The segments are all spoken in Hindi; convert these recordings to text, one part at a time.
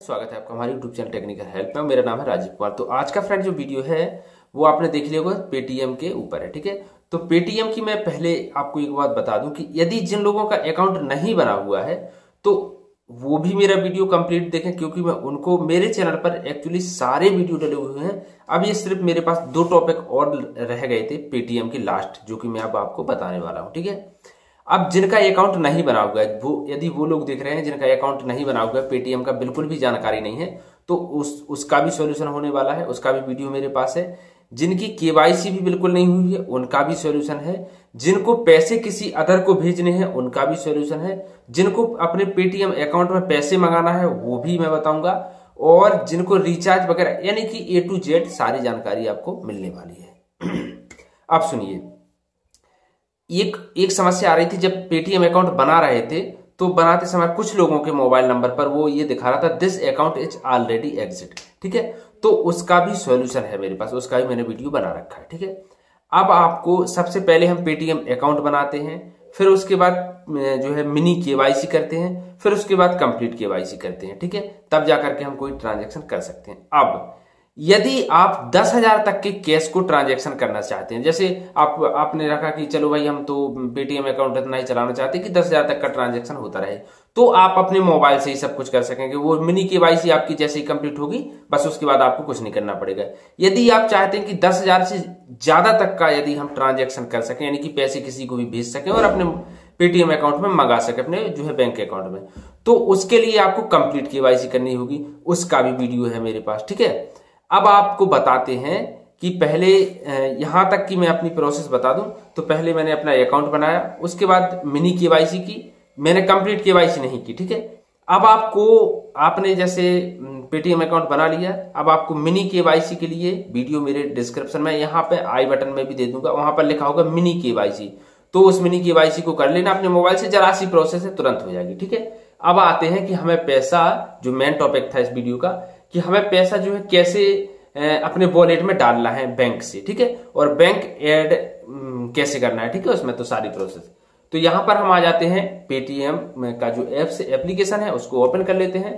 स्वागत है आपका हमारे यूट्यूब चैनल टेक्निकल हेल्प में। मेरा नाम है राजीव कुमार। तो आज का फ्रेंड जो वीडियो है, वो आपने देख लिया होगा पेटीएम के ऊपर है, ठीक है? तो पेटीएम की मैं पहले आपको एक बात बता दूँ कि यदि जिन लोगों का अकाउंट नहीं बना हुआ है तो वो भी मेरा वीडियो कंप्लीट देखें, क्योंकि मैं उनको, मेरे चैनल पर एक्चुअली सारे वीडियो डले हुए हैं। अब ये सिर्फ़ मेरे पास दो टॉपिक और रह गए थे पेटीएम की लास्ट जो कि मैं अब आपको बताने वाला हूँ, ठीक है? अब जिनका अकाउंट नहीं बना हुआ है, वो, यदि वो लोग देख रहे हैं, जिनका अकाउंट नहीं बना हुआ है पेटीएम का बिल्कुल भी जानकारी नहीं है तो उस, उसका भी सॉल्यूशन होने वाला है, उसका भी वीडियो मेरे पास है। जिनकी केवाईसी भी बिल्कुल नहीं हुई है, उनका भी सॉल्यूशन है। जिनको पैसे किसी अदर को भेजने हैं, उनका भी सॉल्यूशन है। जिनको अपने पेटीएम अकाउंट में पैसे मंगाना है, वो भी मैं बताऊँगा। और जिनको रिचार्ज वगैरह, यानी कि ए टू जेड सारी जानकारी आपको मिलने वाली है। अब सुनिए। एक एक समस्या आ रही थी जब पेटीएम अकाउंट बना रहे थे तो बनाते समय कुछ लोगों के मोबाइल नंबर पर वो ये दिखा रहा था this account is already exit ठीक है? तो उसका भी सॉल्यूशन है मेरे पास, उसका भी मैंने वीडियो बना रखा है, ठीक है? अब आपको सबसे पहले हम पेटीएम अकाउंट बनाते हैं, फिर उसके बाद जो है मिनी केवाईसी करते हैं, फिर उसके बाद कंप्लीट केवाईसी करते हैं, ठीक है? तब जाकर के हम कोई ट्रांजेक्शन कर सकते हैं। अब यदि आप दस हज़ार तक के कैश को ट्रांजैक्शन करना चाहते हैं, जैसे आप, आपने रखा कि चलो भाई हम तो पेटीएम अकाउंट इतना ही चलाना चाहते हैं कि दस हज़ार तक का ट्रांजैक्शन होता रहे तो आप अपने मोबाइल से ही सब कुछ कर सकेंगे। वो मिनी केवाईसी आपकी जैसे ही कंप्लीट होगी, बस उसके बाद आपको कुछ नहीं करना पड़ेगा। यदि आप चाहते हैं कि दस हज़ार से ज़्यादा तक का यदि हम ट्रांजेक्शन कर सकें, यानी कि पैसे किसी को भी भेज सकें और अपने पेटीएम अकाउंट में मंगा सके, अपने जो है बैंक अकाउंट में तो उसके लिए आपको कंप्लीट केवाईसी करनी होगी। उसका भी वीडियो है मेरे पास, ठीक है? अब आपको बताते हैं कि पहले यहाँ तक कि मैं अपनी प्रोसेस बता दूँ तो पहले मैंने अपना अकाउंट बनाया, उसके बाद मिनी केवाईसी की, मैंने कंप्लीट केवाईसी नहीं की, ठीक है? अब आपको, आपने जैसे पेटीएम अकाउंट बना लिया, अब आपको मिनी केवाईसी के लिए वीडियो मेरे डिस्क्रिप्शन में, यहाँ पे आई बटन में भी दे दूँगा, वहाँ पर लिखा होगा मिनी केवाईसी तो उस मिनी केवाईसी को कर लेना, अपने मोबाइल से, जरा सी प्रोसेस है, तुरंत हो जाएगी, ठीक है? अब आते हैं कि हमें पैसा, जो मेन टॉपिक था इस वीडियो का कि हमें पैसा जो है कैसे अपने वॉलेट में डालना है बैंक से, ठीक है? और बैंक एड कैसे करना है, ठीक है? उसमें तो सारी प्रोसेस तो यहाँ पर हम आ जाते हैं पेटीएम का जो एप से एप्लीकेशन है, उसको ओपन कर लेते हैं।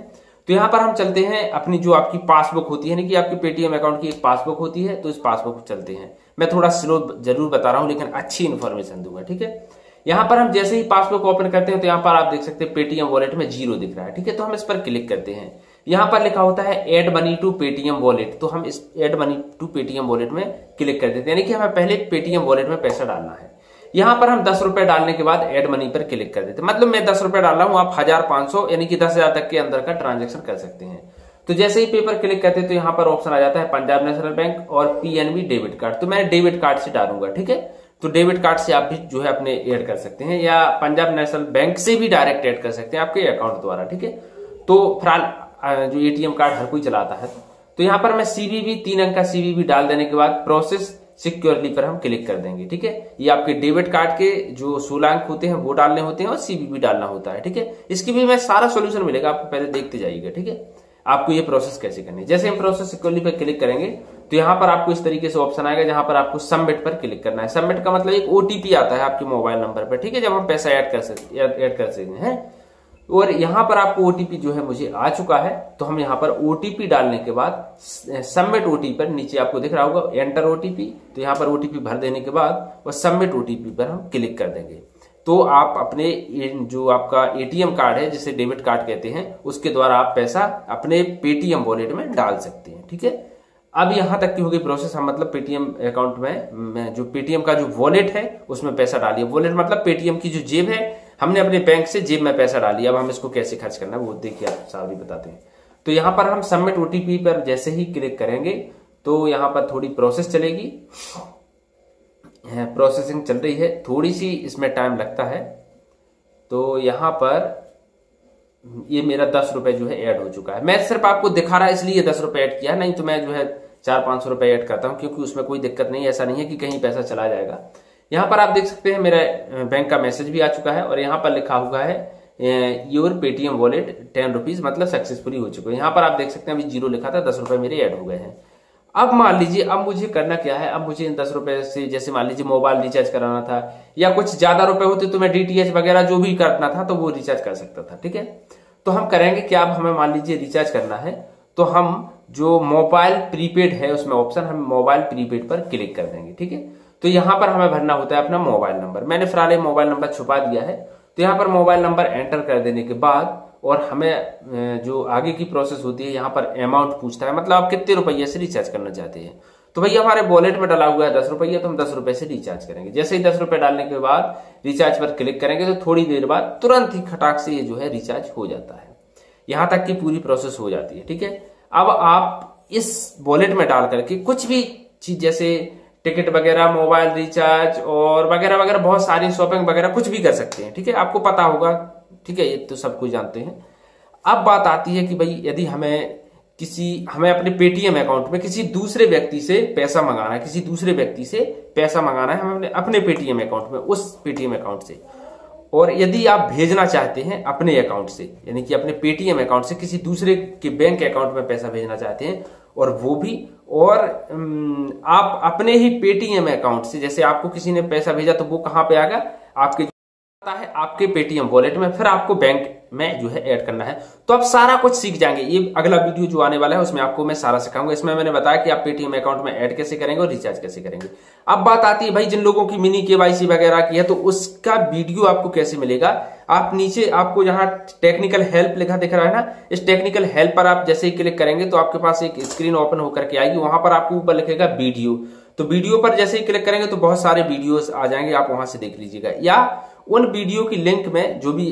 तो यहाँ पर हम चलते हैं, अपनी जो आपकी पासबुक होती है ना कि आपकी पेटीएम अकाउंट की एक पासबुक होती है तो इस पासबुक चलते हैं। मैं थोड़ा स्लो ज़रूर बता रहा हूँ, लेकिन अच्छी इन्फॉर्मेशन दूँगा, ठीक है? यहाँ पर हम जैसे ही पासबुक ओपन करते हैं तो यहाँ पर आप देख सकते हैं पेटीएम वॉलेट में ज़ीरो दिख रहा है, ठीक है? तो हम इस पर क्लिक करते हैं। यहाँ पर लिखा होता है add money to Paytm wallet तो हम इस add money to Paytm wallet में क्लिक कर देते हैं। यानी कि हमें पहले पेटीएम वॉलेट में पैसा डालना है। यहाँ पर हम दस रुपए डालने के बाद एड मनी पर क्लिक कर देते हैं। मतलब मैं दस रुपए डाल रहा हूँ, आप हज़ार पाँच सौ, यानी कि दस हज़ार तक के अंदर का ट्रांजेक्शन कर सकते हैं। तो जैसे ही पेपर क्लिक करते हैं तो यहाँ पर ऑप्शन आ जाता है पंजाब नेशनल बैंक और पीएनबी डेबिट कार्ड तो मैं डेबिट कार्ड से डालूँगा, ठीक है? तो डेबिट कार्ड से आप भी जो है अपने ऐड कर सकते हैं या पंजाब नेशनल बैंक से भी डायरेक्ट ऐड कर सकते हैं आपके अकाउंट द्वारा, ठीक है? तो फ़िलहाल जो एटीएम कार्ड हर कोई चलाता है। तो यहाँ पर मैं सीवीवी तीन अंक का सीवीवी डाल देने के बाद प्रोसेस सिक्योरली पर हम क्लिक कर देंगे, ठीक है? ये आपके डेबिट कार्ड के जो सोलह अंक होते हैं, वो डालने होते हैं और सीवीवी डालना होता है, ठीक है? इसकी भी मैं सारा सोल्यूशन मिलेगा आपको पहले देखते जाइएगा, ठीक है? आपको ये प्रोसेस कैसे करनी है? जैसे हम प्रोसेस सिक्योरली पर क्लिक करेंगे तो यहाँ पर आपको इस तरीके से ऑप्शन आएगा जहाँ पर आपको सबमिट पर क्लिक करना है। सबमिट का मतलब एक ओटीपी आता है आपके मोबाइल नंबर पर, ठीक है? जब हम पैसा ऐड कर सकते ऐड कर सकते हैं और यहाँ पर आपको ओटीपी जो है मुझे आ चुका है तो हम यहाँ पर ओटीपी डालने के बाद सबमिट ओटीपी पर नीचे आपको दिख रहा होगा एंटर ओटीपी तो यहाँ पर ओटीपी भर देने के बाद, वह सबमिट ओटीपी पर हम क्लिक कर देंगे। तो आप अपने जो आपका एटीएम कार्ड है, जिसे डेबिट कार्ड कहते हैं, उसके द्वारा आप पैसा अपने पेटीएम वॉलेट में डाल सकते हैं, ठीक है? अब यहाँ तक की होगी प्रोसेस हम मतलब पेटीएम अकाउंट में जो पेटीएम का जो वॉलेट है, उसमें पैसा डालिए। वॉलेट मतलब पेटीएम की जो जेब है हमने अपने बैंक से जेब में पैसा डाली, अब हम इसको कैसे खर्च करना है, वो देखिए आप, साहब भी बताते हैं। तो यहाँ पर हम सबमिट ओटीपी पर जैसे ही क्लिक करेंगे तो यहाँ पर थोड़ी प्रोसेस चलेगी। प्रोसेसिंग चल रही है थोड़ी सी इसमें टाइम लगता है। तो यहाँ पर ये मेरा दस रुपए जो है ऐड हो चुका है। मैं सिर्फ़ आपको दिखा रहा, इसलिए दस रुपए ऐड किया, नहीं तो मैं जो है चार पाँच सौ रुपए ऐड करता हूँ, क्योंकि उसमें कोई दिक्कत नहीं ऐसा नहीं है कि कहीं पैसा चला जाएगा। यहाँ पर आप देख सकते हैं मेरा बैंक का मैसेज भी आ चुका है और यहाँ पर लिखा हुआ है your Paytm wallet ten rupees मतलब सक्सेसफुली हो चुका है। यहाँ पर आप देख सकते हैं अभी ज़ीरो लिखा था, दस रुपए मेरे ऐड हो गए हैं। अब मान लीजिए, अब मुझे करना क्या है? अब मुझे इन दस रुपए से जैसे मान लीजिए मोबाइल रिचार्ज कराना था या कुछ ज़्यादा रुपए होते तो मैं डीटीएच वगैरह जो भी करना था तो वो रिचार्ज कर सकता था, ठीक है? तो हम करेंगे कि अब हमें मान लीजिए रिचार्ज करना है तो हम जो मोबाइल प्रीपेड है उसमें ऑप्शन हम मोबाइल प्रीपेड पर क्लिक कर देंगे, ठीक है? तो यहाँ पर हमें भरना होता है अपना मोबाइल नंबर। मैंने फ़िलहाल मोबाइल नंबर छुपा दिया है। तो यहाँ पर मोबाइल नंबर एंटर कर देने के बाद और हमें जो आगे की प्रोसेस होती है, यहाँ पर अमाउंट पूछता है। मतलब आप कितने रुपये से रिचार्ज करना चाहते हैं। तो भैया, हमारे वॉलेट में डाला हुआ है दस रुपये तो हम दस रुपए से रिचार्ज करेंगे। जैसे ही दस रुपए डालने के बाद रिचार्ज पर क्लिक करेंगे तो थोड़ी देर बाद तुरंत ही खटाक से ये जो है रिचार्ज हो जाता है। यहाँ तक की पूरी प्रोसेस हो जाती है, ठीक है? अब आप इस वॉलेट में डाल करके कुछ भी चीज़, जैसे टिकट वगैरह, मोबाइल रिचार्ज और वगैरह वगैरह, बहुत सारी शॉपिंग वगैरह कुछ भी कर सकते हैं, ठीक है? आपको पता होगा, ठीक है? ये तो सब कुछ जानते हैं। अब बात आती है कि भाई, यदि हमें किसी, हमें अपने पेटीएम अकाउंट में किसी दूसरे व्यक्ति से पैसा मंगाना है, किसी दूसरे व्यक्ति से पैसा मंगाना है, हमें अपने पेटीएम अकाउंट में, उस पेटीएम अकाउंट से। और यदि आप भेजना चाहते हैं अपने अकाउंट से, यानी कि अपने पेटीएम अकाउंट से किसी दूसरे के बैंक अकाउंट में पैसा भेजना चाहते हैं और वो भी, और आप अपने ही पेटीएम अकाउंट से, जैसे आपको किसी ने पैसा भेजा तो वो कहाँ पे आएगा आपके है, आपके पेटीएम वॉलेट में, फिर आपको बैंक में जो है ऐड करना है। तो आप सारा कुछ सीख जाएँगे। ये अगला वीडियो जो आने वाला है, उसमें आपको मैं सारा सिखाऊँगा। इसमें मैंने बताया कि आप पेटीएम अकाउंट में ऐड कैसे करेंगे और रिचार्ज कैसे करेंगे। अब बात आती है भाई, जिन लोगों की मिनी केवाईसी वगैरह की है तो उसका वीडियो आपको कैसे मिलेगा? आप नीचे आपको जहाँ टेक्निकल हेल्प लिखा दिख रहा है ना? इस टेक्निकल हेल्प पर आप जैसे ही क्लिक करेंगे तो आपके पास एक स्क्रीन ओपन होकर के आएगी। वहाँ पर आपको ऊपर लिखेगा वीडियो तो वीडियो पर जैसे ही क्लिक करेंगे तो बहुत सारे वीडियोस आ जाएँगे। आप वहाँ से देख लीजिएगा। या उन वीडियो की लिंक में जो भी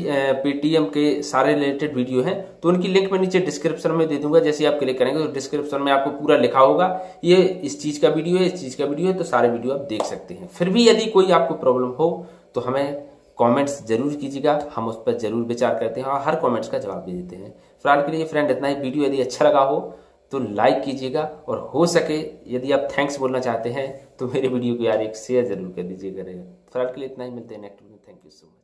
पेटीएम के सारे रिलेटेड वीडियो हैं तो उनकी लिंक मैं नीचे डिस्क्रिप्शन में दे दूँगा, जैसे आप क्लिक करेंगे तो डिस्क्रिप्शन में आपको पूरा लिखा होगा, ये इस चीज़ का वीडियो है, इस चीज़ का वीडियो है तो सारे वीडियो आप देख सकते हैं। फिर भी यदि कोई आपको प्रॉब्लम हो तो हमें कमेंट्स ज़रूर कीजिएगा, हम उस पर ज़रूर विचार करते हैं और हर कमेंट्स का जवाब भी देते हैं। फ़िलहाल के लिए फ्रेंड इतना ही। वीडियो यदि अच्छा लगा हो तो लाइक कीजिएगा और हो सके, यदि आप थैंक्स बोलना चाहते हैं तो मेरे वीडियो को यार एक शेयर ज़रूर कर दीजिएगा फ़िलहाल के लिए इतना ही मिलते हैं next thank you so much